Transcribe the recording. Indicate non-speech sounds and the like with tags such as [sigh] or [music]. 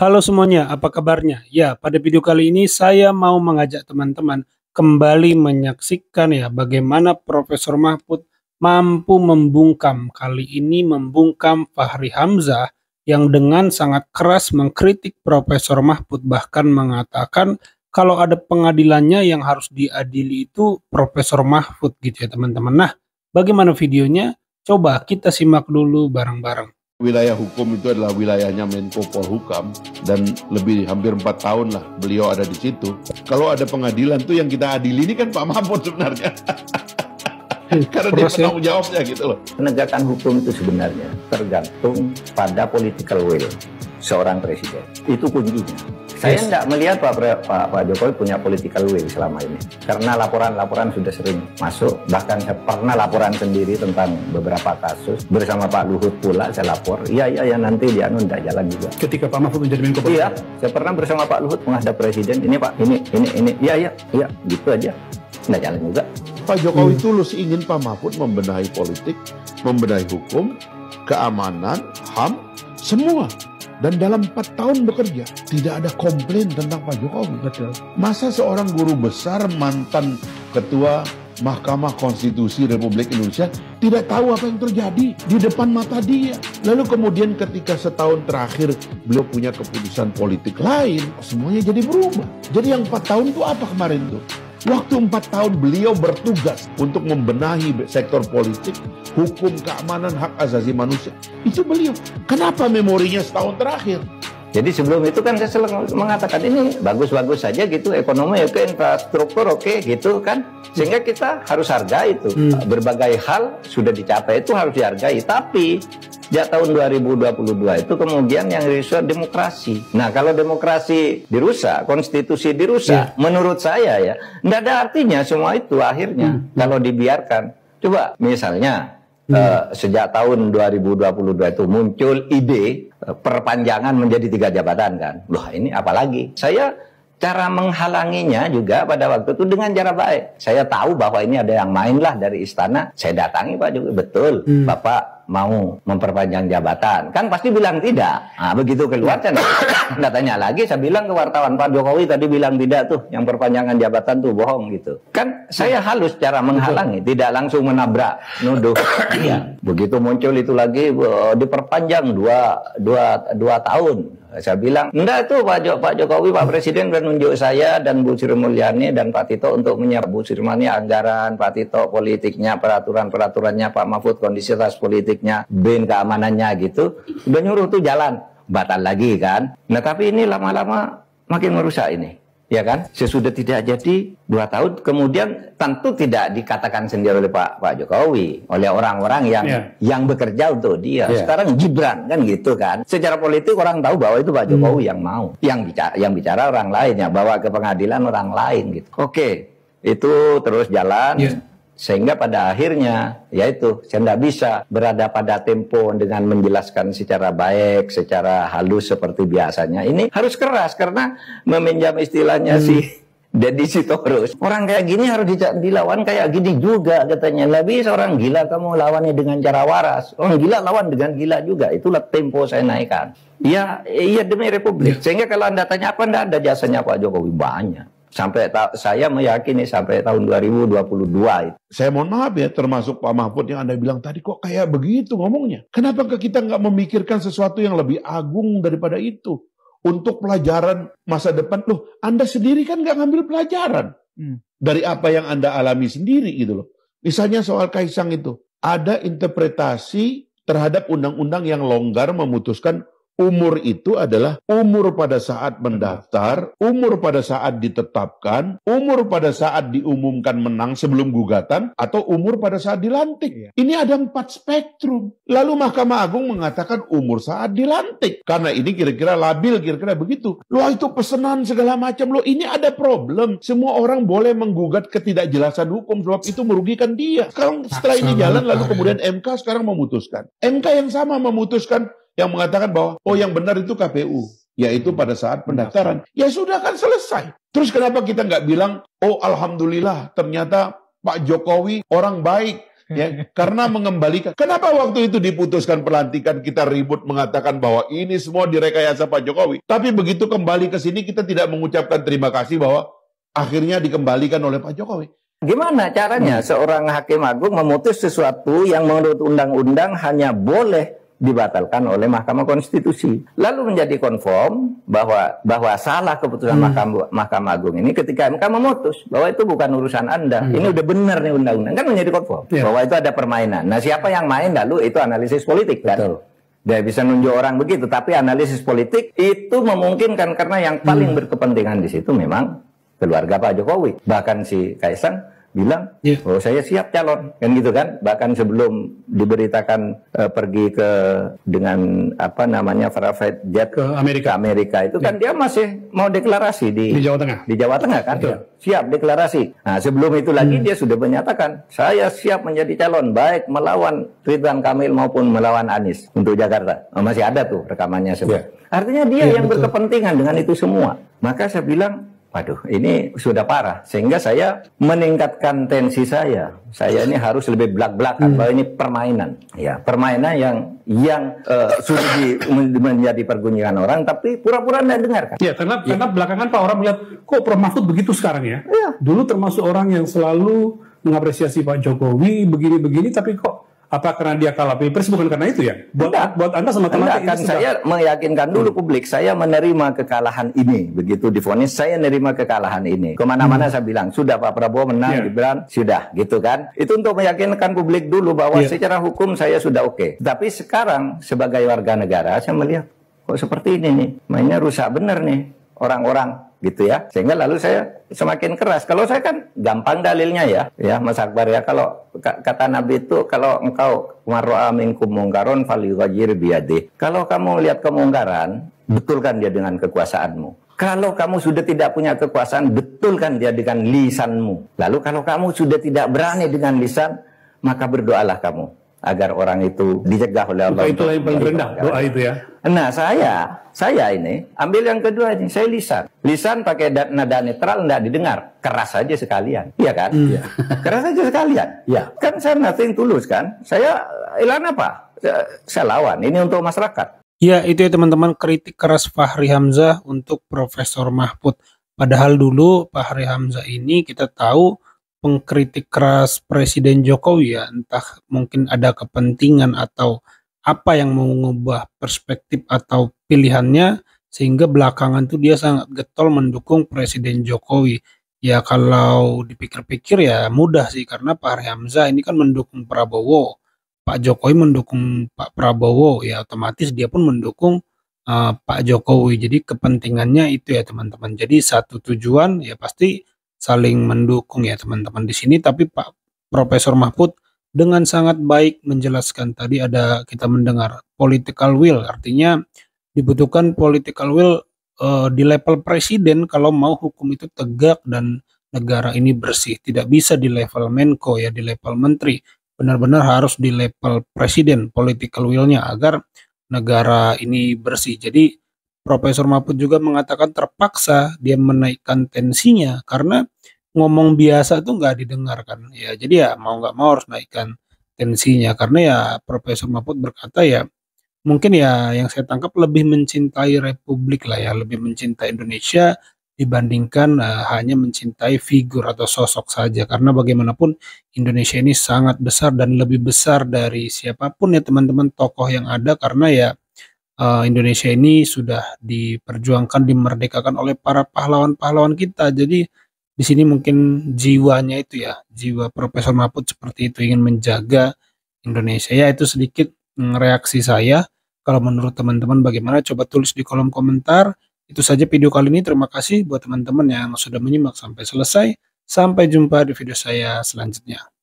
Halo semuanya, apa kabarnya? Ya, pada video kali ini saya mau mengajak teman-teman kembali menyaksikan ya bagaimana Profesor Mahfud mampu membungkam kali ini membungkam Fahri Hamzah yang dengan sangat keras mengkritik Profesor Mahfud bahkan mengatakan kalau ada pengadilannya yang harus diadili itu Profesor Mahfud gitu ya teman-teman. Nah, bagaimana videonya? Coba kita simak dulu bareng-bareng wilayah hukum itu adalah wilayahnya Menko Polhukam dan lebih hampir empat tahun lah beliau ada di situ. Kalau ada pengadilan tuh yang kita adili ini kan Pak Mahfud sebenarnya. [laughs] Karena dia penanggung jawabnya gitu loh. Penegakan hukum itu sebenarnya tergantung pada political will seorang presiden. Itu kuncinya. Saya tidak melihat Pak, Pak, Pak Jokowi punya political will selama ini. Karena laporan-laporan sudah sering masuk. Bahkan saya pernah laporan sendiri tentang beberapa kasus. Bersama Pak Luhut pula saya lapor. Iya, iya, ya nanti dia anu tidak jalan juga. Ketika Pak Mahfud menjadi Menko Iya, saya pernah bersama Pak Luhut menghadap Presiden. Ini Pak, ini, ini, ini. Iya, iya, iya. Gitu aja. Tidak jalan juga. Pak Jokowi hmm. tulus ingin Pak Mahfud membenahi politik, membenahi hukum, keamanan, HAM, semua dan dalam empat tahun bekerja tidak ada komplain tentang Pak Jokowi. Betul. Masa seorang guru besar mantan ketua Mahkamah Konstitusi Republik Indonesia tidak tahu apa yang terjadi di depan mata dia. Lalu kemudian ketika setahun terakhir beliau punya keputusan politik lain, semuanya jadi berubah. Jadi yang empat tahun itu apa kemarin tuh? Waktu empat tahun beliau bertugas untuk membenahi sektor politik, hukum, keamanan, hak asasi manusia. Itu beliau. Kenapa memorinya setahun terakhir? Jadi sebelum itu kan saya selalu mengatakan ini bagus-bagus saja gitu, ekonomi oke, infrastruktur oke gitu kan. Sehingga kita harus hargai itu. Hmm. Berbagai hal sudah dicapai itu harus dihargai. Tapi sejak tahun 2022 itu kemudian yang dirusak demokrasi. Nah kalau demokrasi dirusak, konstitusi dirusak, yeah. menurut saya ya, tidak ada artinya semua itu akhirnya hmm. kalau dibiarkan. Coba misalnya. Uh, sejak tahun 2022 itu muncul ide uh, perpanjangan menjadi tiga jabatan kan. Loh ini apalagi? Saya cara menghalanginya juga pada waktu itu dengan cara baik. Saya tahu bahwa ini ada yang main lah dari istana. Saya datangi Pak Jokowi, betul, hmm. Bapak mau memperpanjang jabatan. Kan pasti bilang tidak. Nah, begitu keluar saya enggak tanya lagi, saya bilang ke wartawan, Pak Jokowi tadi bilang tidak tuh, yang perpanjangan jabatan tuh bohong gitu. Kan saya halus cara menghalangi, tidak langsung menabrak, nuduh. ya. Begitu muncul itu lagi, diperpanjang dua, dua, dua tahun. Saya bilang, enggak tuh Pak, Jok, Pak Jokowi, Pak Presiden menunjuk saya dan Bu Sri Mulyani dan Pak Tito untuk menyiapkan Bu Sri Mulyani anggaran, Pak Tito politiknya, peraturan-peraturannya, Pak Mahfud kondisi politik politiknya, bin keamanannya gitu, udah nyuruh tuh jalan, batal lagi kan. Nah tapi ini lama-lama makin merusak ini. Ya kan, sesudah tidak jadi dua tahun, kemudian tentu tidak dikatakan sendiri oleh Pak Pak Jokowi, oleh orang-orang yang yeah. yang bekerja untuk dia. Yeah. Sekarang Gibran kan gitu kan. Secara politik orang tahu bahwa itu Pak Jokowi hmm. yang mau, yang bicara yang bicara orang lain ya, bawa ke pengadilan orang lain gitu. Oke, itu terus jalan. Yeah sehingga pada akhirnya yaitu saya tidak bisa berada pada tempo dengan menjelaskan secara baik, secara halus seperti biasanya. Ini harus keras karena meminjam istilahnya hmm. si Dedi Sitorus. Orang kayak gini harus dilawan kayak gini juga katanya. Lebih seorang gila kamu lawannya dengan cara waras. Orang gila lawan dengan gila juga. Itulah tempo saya naikkan. Ya, iya demi Republik. Ya. Sehingga kalau anda tanya apa, anda ada jasanya Pak Jokowi banyak sampai saya meyakini sampai tahun 2022 itu. Saya mohon maaf ya, termasuk Pak Mahfud yang Anda bilang tadi kok kayak begitu ngomongnya. Kenapa kita nggak memikirkan sesuatu yang lebih agung daripada itu? Untuk pelajaran masa depan, loh Anda sendiri kan nggak ngambil pelajaran. Hmm. Dari apa yang Anda alami sendiri gitu loh. Misalnya soal Kaisang itu, ada interpretasi terhadap undang-undang yang longgar memutuskan Umur itu adalah umur pada saat mendaftar, umur pada saat ditetapkan, umur pada saat diumumkan menang sebelum gugatan, atau umur pada saat dilantik. Iya. Ini ada empat spektrum. Lalu Mahkamah Agung mengatakan umur saat dilantik. Karena ini kira-kira labil, kira-kira begitu. Loh itu pesanan segala macam. Loh ini ada problem. Semua orang boleh menggugat ketidakjelasan hukum sebab itu merugikan dia. Sekarang setelah ini jalan lalu kemudian MK sekarang memutuskan. MK yang sama memutuskan yang mengatakan bahwa oh yang benar itu KPU yaitu pada saat pendaftaran ya sudah kan selesai terus kenapa kita nggak bilang oh alhamdulillah ternyata Pak Jokowi orang baik ya [laughs] karena mengembalikan. Kenapa waktu itu diputuskan pelantikan kita ribut mengatakan bahwa ini semua direkayasa Pak Jokowi. Tapi begitu kembali ke sini kita tidak mengucapkan terima kasih bahwa akhirnya dikembalikan oleh Pak Jokowi. Gimana caranya seorang hakim agung memutus sesuatu yang menurut undang-undang hanya boleh dibatalkan oleh Mahkamah Konstitusi. Lalu menjadi konform bahwa bahwa salah keputusan hmm. Mahkamah, Mahkamah Agung ini ketika MK memutus bahwa itu bukan urusan Anda. Hmm. Ini udah benar nih undang-undang kan menjadi konform yeah. bahwa itu ada permainan. Nah, siapa yang main lalu itu analisis politik kan. Betul. Dia bisa nunjuk orang begitu, tapi analisis politik itu memungkinkan karena yang paling hmm. berkepentingan di situ memang keluarga Pak Jokowi. Bahkan si Kaisang bilang, yeah. oh saya siap calon, kan gitu kan. Bahkan sebelum diberitakan uh, pergi ke dengan apa namanya private jet ke Amerika, Amerika itu yeah. kan dia masih mau deklarasi di, di Jawa Tengah, di Jawa Tengah kan, ya. siap deklarasi. Nah sebelum itu lagi hmm. dia sudah menyatakan, saya siap menjadi calon baik melawan Ridwan Kamil maupun melawan Anies untuk Jakarta. Oh, masih ada tuh rekamannya semua. Yeah. Artinya dia yeah, yang betul. berkepentingan dengan itu semua. Maka saya bilang Waduh, ini sudah parah. Sehingga saya meningkatkan tensi saya. Saya ini harus lebih belak-belakan hmm. bahwa ini permainan. Ya, permainan yang yang uh, sudah di, menjadi pergunjingan orang, tapi pura-pura tidak dengar kan? Ya, karena ya. karena belakangan Pak orang melihat kok Prof Mahfud begitu sekarang ya. ya. Dulu termasuk orang yang selalu mengapresiasi Pak Jokowi begini-begini, tapi kok apa karena dia kalah pilpres bukan karena itu ya? Buat Enggak. buat anda sama teman-teman kan saya meyakinkan dulu hmm. publik saya menerima kekalahan ini begitu difonis saya menerima kekalahan ini ke mana-mana hmm. saya bilang sudah Pak Prabowo menang yeah. Gibran sudah gitu kan itu untuk meyakinkan publik dulu bahwa yeah. secara hukum saya sudah oke okay. tapi sekarang sebagai warga negara saya melihat kok seperti ini nih mainnya rusak bener nih orang-orang gitu ya. Sehingga lalu saya semakin keras. Kalau saya kan gampang dalilnya ya, ya Mas Akbar ya. Kalau kata Nabi itu kalau engkau marro'a minkum mungkaron falyughayyir biyadi. Kalau kamu lihat kemungkaran, betulkan dia dengan kekuasaanmu. Kalau kamu sudah tidak punya kekuasaan, betulkan dia dengan lisanmu. Lalu kalau kamu sudah tidak berani dengan lisan, maka berdoalah kamu agar orang itu dicegah oleh Allah. Itu yang paling rendah doa itu ya. Nah saya, saya ini ambil yang kedua ini, saya lisan. Lisan pakai nada netral tidak didengar, keras saja sekalian, iya kan? Hmm. [laughs] Iya. keras saja sekalian. Ya. Kan saya nothing tulus kan? Saya ilan apa? Saya lawan. Ini untuk masyarakat. Ya itu ya teman-teman kritik keras Fahri Hamzah untuk Profesor Mahfud. Padahal dulu Fahri Hamzah ini kita tahu pengkritik keras Presiden Jokowi ya, entah mungkin ada kepentingan atau apa yang mengubah perspektif atau pilihannya sehingga belakangan tuh dia sangat getol mendukung Presiden Jokowi. Ya kalau dipikir-pikir ya mudah sih karena Pak Hamzah ini kan mendukung Prabowo. Pak Jokowi mendukung Pak Prabowo ya otomatis dia pun mendukung uh, Pak Jokowi. Jadi kepentingannya itu ya teman-teman. Jadi satu tujuan ya pasti saling mendukung ya teman-teman di sini. Tapi Pak Profesor Mahfud dengan sangat baik menjelaskan tadi ada kita mendengar political will. Artinya dibutuhkan political will uh, di level presiden kalau mau hukum itu tegak dan negara ini bersih. Tidak bisa di level Menko ya di level menteri. Benar-benar harus di level presiden political willnya agar negara ini bersih. Jadi Profesor Mahfud juga mengatakan terpaksa dia menaikkan tensinya karena ngomong biasa tuh nggak didengarkan. Ya jadi ya mau nggak mau harus naikkan tensinya. Karena ya Profesor Mahfud berkata ya mungkin ya yang saya tangkap lebih mencintai Republik lah ya lebih mencintai Indonesia dibandingkan uh, hanya mencintai figur atau sosok saja. Karena bagaimanapun Indonesia ini sangat besar dan lebih besar dari siapa pun ya teman-teman tokoh yang ada. Karena ya uh, Indonesia ini sudah diperjuangkan, dimerdekakan oleh para pahlawan-pahlawan kita. Jadi di sini mungkin jiwanya itu ya, jiwa Profesor Mahfud seperti itu ingin menjaga Indonesia. Ya itu sedikit mm, reaksi saya. Kalau menurut teman-teman bagaimana coba tulis di kolom komentar. Itu saja video kali ini. Terima kasih buat teman-teman yang sudah menyimak sampai selesai. Sampai jumpa di video saya selanjutnya.